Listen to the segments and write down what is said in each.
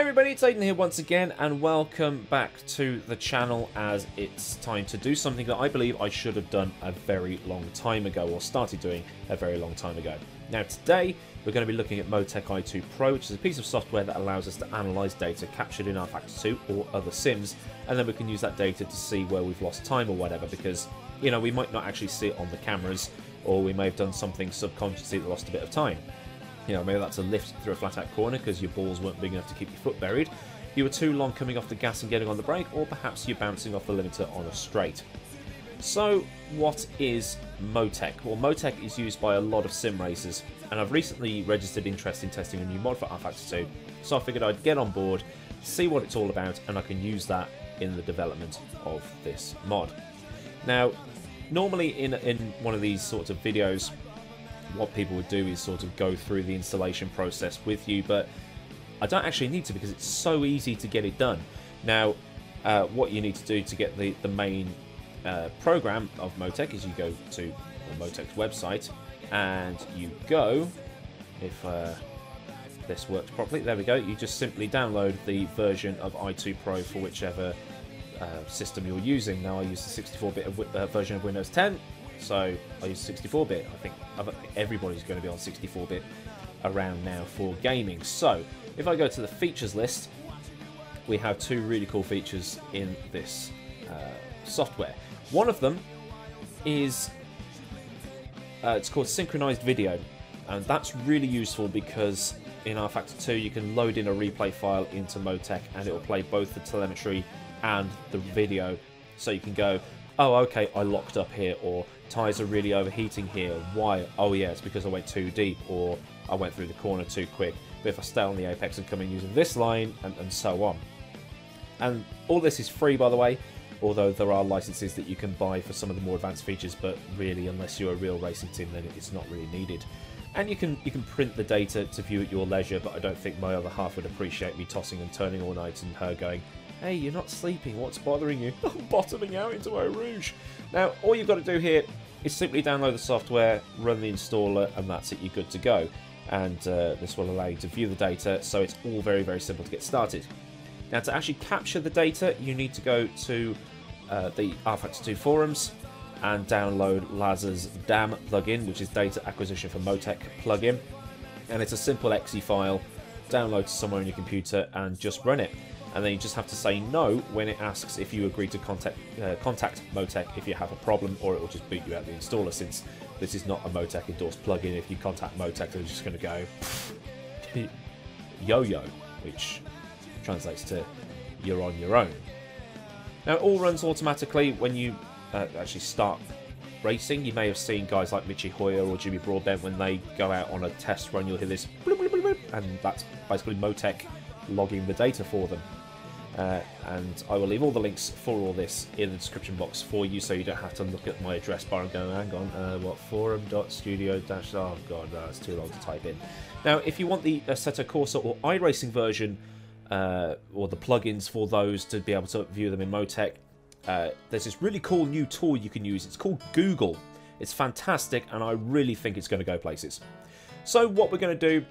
Everybody, it's Aidan here once again, and welcome back to the channel as it's time to do something that I believe I should have done a very long time ago, or started doing a very long time ago. Now today, we're going to be looking at Motec i2 Pro, which is a piece of software that allows us to analyse data captured in rFactor 2 or other sims, and then we can use that data to see where we've lost time or whatever, because, you know, we might not actually see it on the cameras, or we may have done something subconsciously that lost a bit of time. You know, maybe that's a lift through a flat out corner because your balls weren't big enough to keep your foot buried. You were too long coming off the gas and getting on the brake, or perhaps you're bouncing off the limiter on a straight. So, what is Motec? Well, Motec is used by a lot of sim racers, and I've recently registered interest in testing a new mod for rFactor 2, so I figured I'd get on board, see what it's all about, and I can use that in the development of this mod. Now, normally in, in one of these sorts of videos, what people would do is sort of go through the installation process with you, but I don't actually need to because it's so easy to get it done. Now, uh, what you need to do to get the, the main uh, program of Motec is you go to the Motec's website and you go, if uh, this works properly, there we go, you just simply download the version of i2 Pro for whichever uh, system you're using. Now I use the 64-bit uh, version of Windows 10, so I use 64-bit. I think everybody's going to be on 64-bit around now for gaming. So if I go to the features list, we have two really cool features in this uh, software. One of them is uh, it's called synchronized video, and that's really useful because in rFactor 2 you can load in a replay file into Motec and it will play both the telemetry and the video. So you can go, oh, okay, I locked up here, or tyres are really overheating here. Why? Oh, yeah, it's because I went too deep, or I went through the corner too quick. But if I stay on the apex and come in using this line, and, and so on. And all this is free, by the way, although there are licenses that you can buy for some of the more advanced features, but really, unless you're a real racing team, then it's not really needed. And you can you can print the data to view at your leisure, but I don't think my other half would appreciate me tossing and turning all night and her going, Hey, you're not sleeping. What's bothering you? I'm bottoming out into Eau Rouge. Now, all you've got to do here is simply download the software, run the installer, and that's it. You're good to go. And uh, this will allow you to view the data, so it's all very, very simple to get started. Now, to actually capture the data, you need to go to uh, the rFactor 2 forums and download Lazar's DAM plugin, which is Data Acquisition for Motec plugin. And it's a simple exe file, download to somewhere on your computer and just run it and then you just have to say no when it asks if you agree to contact uh, contact Motec if you have a problem, or it will just boot you out the installer. Since this is not a Motec endorsed plugin, if you contact Motec, they're just going to go yo-yo, which translates to you're on your own. Now it all runs automatically when you uh, actually start racing. You may have seen guys like Michi Hoyer or Jimmy Broadbent when they go out on a test run, you'll hear this and that's basically Motec logging the data for them. Uh, and I will leave all the links for all this in the description box for you so you don't have to look at my address bar and go, hang on, uh, what, forum.studio dash, oh god, no, it's too long to type in. Now, if you want the Assetto Corsa or iRacing version, uh, or the plugins for those to be able to view them in Motec, uh, there's this really cool new tool you can use. It's called Google. It's fantastic, and I really think it's going to go places. So what we're going to do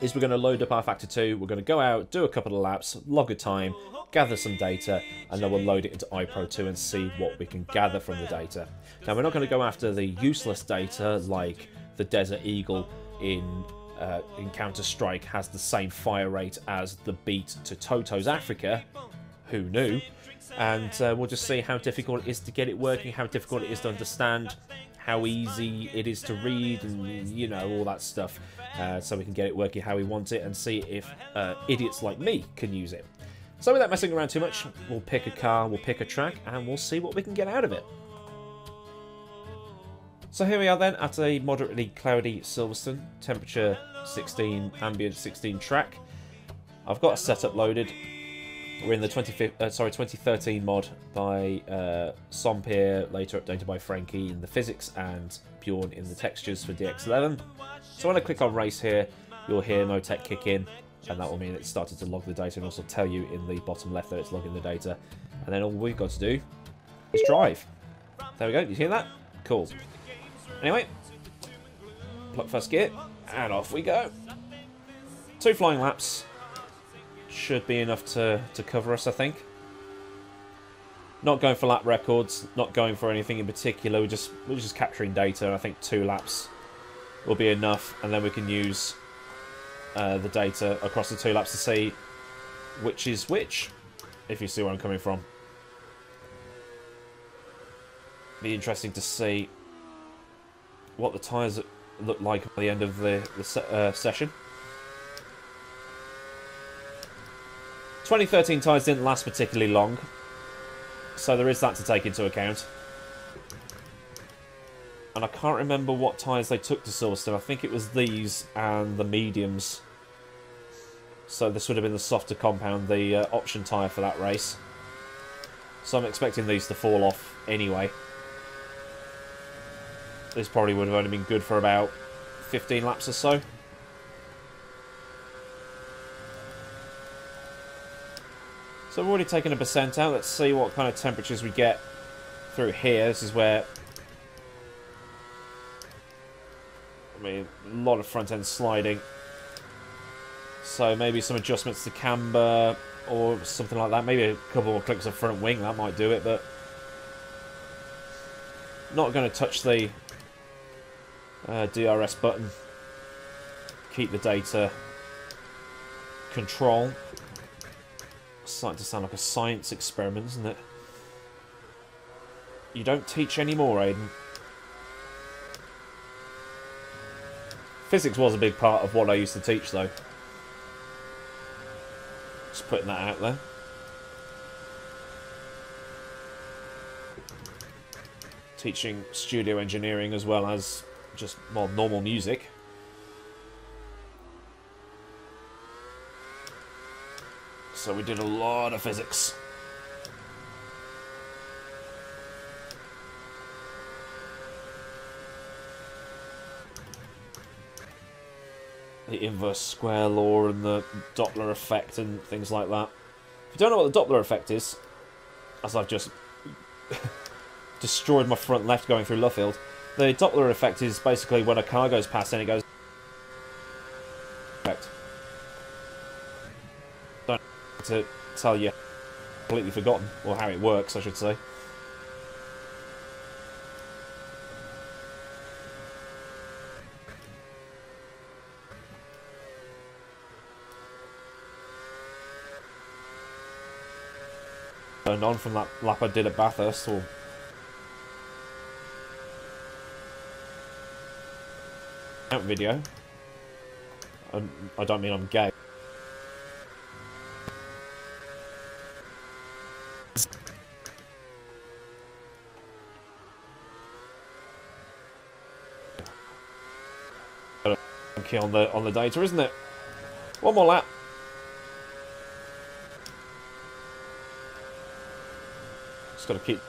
is we're going to load up rFactor 2, we're going to go out, do a couple of laps, log a time, gather some data, and then we'll load it into iPro 2 and see what we can gather from the data. Now, we're not going to go after the useless data like the Desert Eagle in, uh, in Counter-Strike has the same fire rate as the beat to Toto's Africa. Who knew? And uh, we'll just see how difficult it is to get it working, how difficult it is to understand, how easy it is to read, and you know, all that stuff uh, so we can get it working how we want it and see if uh, idiots like me can use it. So without messing around too much, we'll pick a car, we'll pick a track, and we'll see what we can get out of it. So here we are then at a moderately cloudy Silverstone, temperature 16, ambient 16 track. I've got a setup loaded. We're in the 20, uh, sorry 2013 mod by uh, Sompier, later updated by Frankie in the physics and Bjorn in the textures for DX11. So when I click on race here, you'll hear Motec kick in, and that will mean it's started to log the data and also tell you in the bottom left that it's logging the data. And then all we've got to do is drive. There we go, you hear that? Cool. Anyway, pluck first gear, and off we go. Two flying laps. Should be enough to, to cover us, I think. Not going for lap records, not going for anything in particular. We're just we're just capturing data. I think two laps will be enough, and then we can use uh, the data across the two laps to see which is which, if you see where I'm coming from. Be interesting to see what the tyres look like at the end of the, the se uh, session. 2013 tyres didn't last particularly long, so there is that to take into account. And I can't remember what tyres they took to Silverstone. I think it was these and the mediums. So this would have been the softer compound, the uh, option tyre for that race. So I'm expecting these to fall off anyway. This probably would have only been good for about 15 laps or so. So we've already taken a percent out. Let's see what kind of temperatures we get through here. This is where... I mean, a lot of front-end sliding. So maybe some adjustments to camber or something like that. Maybe a couple more clicks of front wing, that might do it, but... Not going to touch the uh, DRS button. Keep the data control. Starting to sound like a science experiment, isn't it? You don't teach anymore, Aidan. Physics was a big part of what I used to teach, though. Just putting that out there. Teaching studio engineering as well as just, well, normal music. So we did a lot of physics. The inverse square law and the Doppler effect and things like that. If you don't know what the Doppler effect is, as I've just destroyed my front left going through Luffield, the Doppler effect is basically when a car goes past and it goes effect. Don't to tell you completely forgotten, or how it works, I should say. Turned on from that lap I did at Bathurst, or out video. I do not mean I'm gay. Key on the on the data, isn't it? One more lap. Just got to keep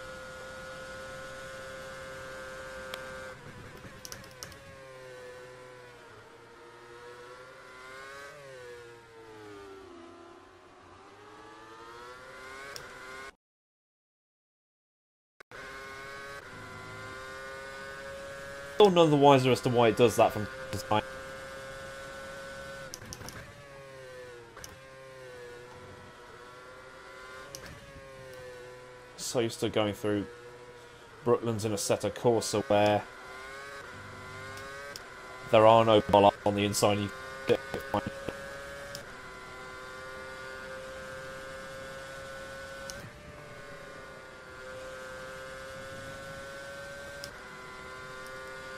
Still none the wiser as to why it does that from time. So used to going through Brooklands in Assetto Corsa where there are no bollards on the inside. You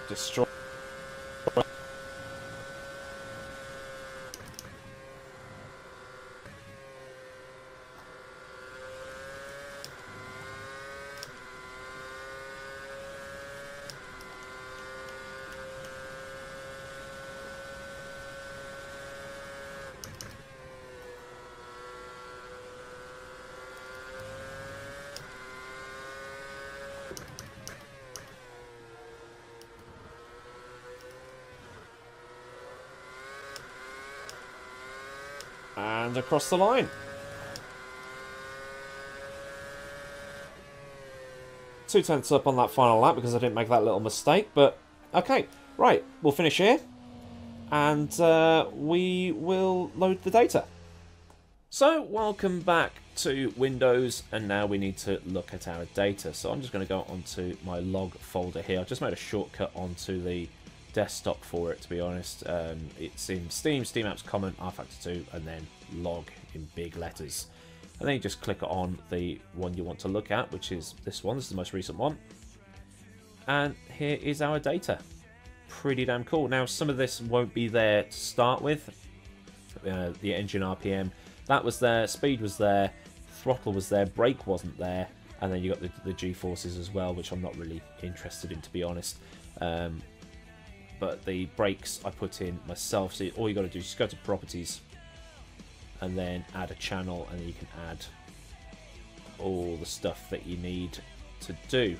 destroy And across the line. Two tenths up on that final lap because I didn't make that little mistake, but okay. Right, we'll finish here, and uh, we will load the data. So, welcome back to Windows, and now we need to look at our data. So I'm just going to go onto my log folder here. I've just made a shortcut onto the desktop for it, to be honest. Um, it's in Steam, Steam Apps Common, rFactor 2, and then log in big letters. And then you just click on the one you want to look at, which is this one. This is the most recent one. And here is our data. Pretty damn cool. Now, some of this won't be there to start with. Uh, the engine RPM that was there, speed was there, throttle was there, brake wasn't there, and then you got the, the G-forces as well, which I'm not really interested in, to be honest. Um, but the brakes I put in myself, so all you got to do is go to properties, and then add a channel, and you can add all the stuff that you need to do.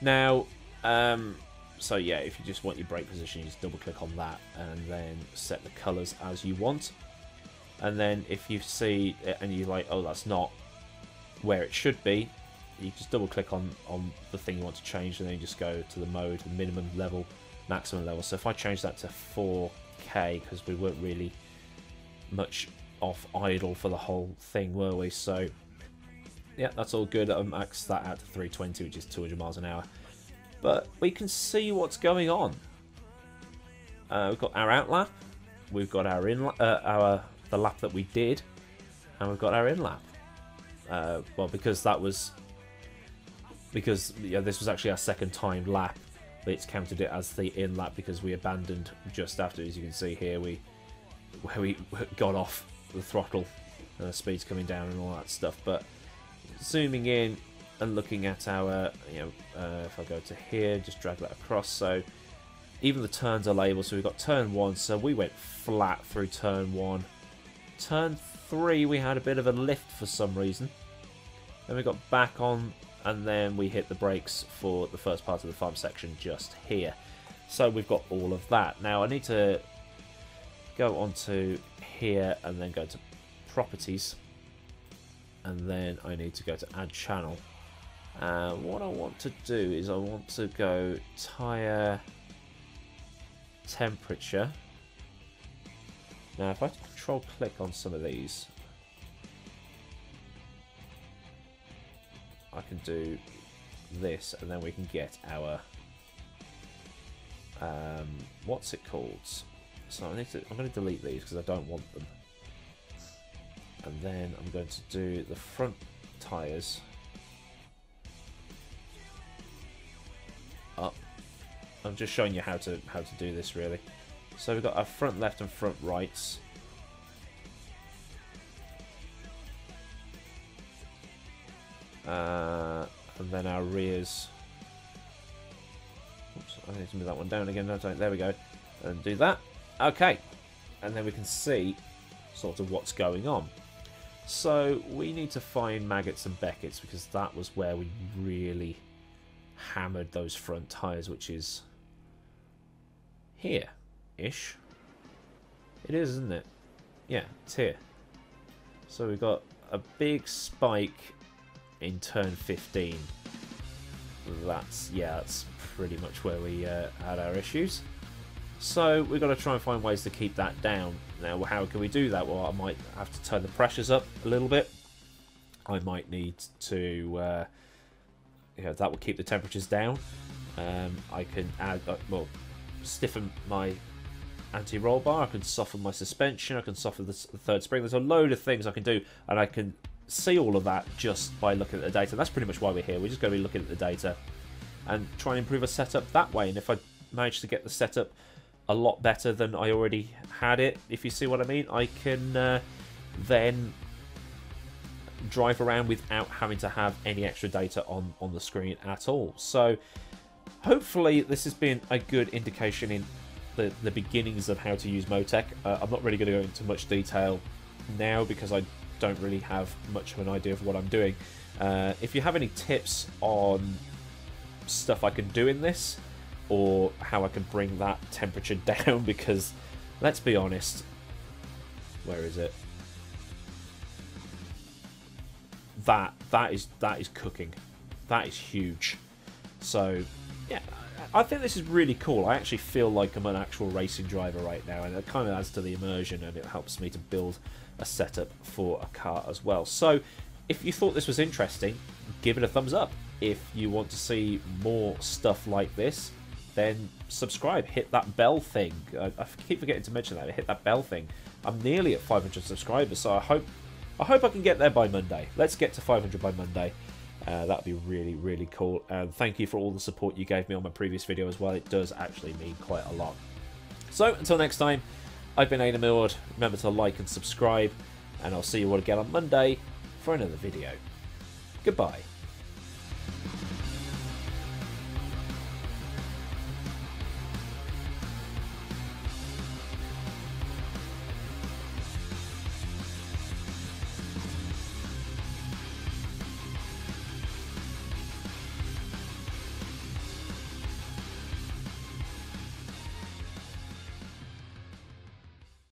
Now, um, so yeah, if you just want your brake position, you just double click on that, and then set the colors as you want. And then if you see it and you're like, oh, that's not where it should be, you just double click on, on the thing you want to change and then you just go to the mode, the minimum level, maximum level. So if I change that to 4K, because we weren't really much off idle for the whole thing, were we? So yeah, that's all good. I max that out to 320, which is 200 miles an hour. But we can see what's going on. Uh, we've got our out lap, we've got our in uh, our the lap that we did, and we've got our in lap. Uh, well, because that was because yeah, this was actually our second time lap. It's counted it as the in lap because we abandoned just after, as you can see here, we where we got off the throttle, and the speed's coming down and all that stuff. But zooming in and looking at our, you know, uh, if I go to here, just drag that across. So even the turns are labeled. So we've got turn one. So we went flat through turn one turn three, we had a bit of a lift for some reason. Then we got back on, and then we hit the brakes for the first part of the farm section just here. So we've got all of that. Now I need to go onto here and then go to properties. And then I need to go to add channel. Uh, what I want to do is I want to go tire temperature. Now if I control click on some of these, I can do this and then we can get our um, what's it called? So I need to I'm going to delete these because I don't want them. And then I'm going to do the front tires up. I'm just showing you how to how to do this really. So we've got our front left and front rights Uh, and then our rears. Oops, I need to move that one down again? There we go. And do that. Okay. And then we can see sort of what's going on. So we need to find Maggots and Becketts because that was where we really hammered those front tyres, which is here-ish. It is, isn't it? Yeah, it's here. So we've got a big spike in turn 15. That's, yeah, that's pretty much where we uh, had our issues. So we've got to try and find ways to keep that down. Now, how can we do that? Well, I might have to turn the pressures up a little bit. I might need to, uh, you know, that will keep the temperatures down. Um, I can add, uh, well, stiffen my anti-roll bar. I can soften my suspension. I can soften the third spring. There's a load of things I can do, and I can see all of that just by looking at the data. That's pretty much why we're here. We're just going to be looking at the data and try and improve a setup that way. And if I manage to get the setup a lot better than I already had it, if you see what I mean, I can uh, then drive around without having to have any extra data on, on the screen at all. So hopefully this has been a good indication in the, the beginnings of how to use Motec. Uh, I'm not really going to go into much detail now because I don't really have much of an idea of what I'm doing. Uh, if you have any tips on stuff I can do in this, or how I can bring that temperature down, because let's be honest, where is it? That that is that is cooking, that is huge. So yeah, I think this is really cool. I actually feel like I'm an actual racing driver right now, and it kind of adds to the immersion, and it helps me to build a setup for a car as well. So, if you thought this was interesting, give it a thumbs up. If you want to see more stuff like this, then subscribe. Hit that bell thing. I, I keep forgetting to mention that. Hit that bell thing. I'm nearly at 500 subscribers, so I hope I hope I can get there by Monday. Let's get to 500 by Monday. Uh, that'd be really, really cool. And thank you for all the support you gave me on my previous video as well. It does actually mean quite a lot. So, until next time, I've been Aidan Millward. Remember to like and subscribe, and I'll see you all again on Monday for another video. Goodbye.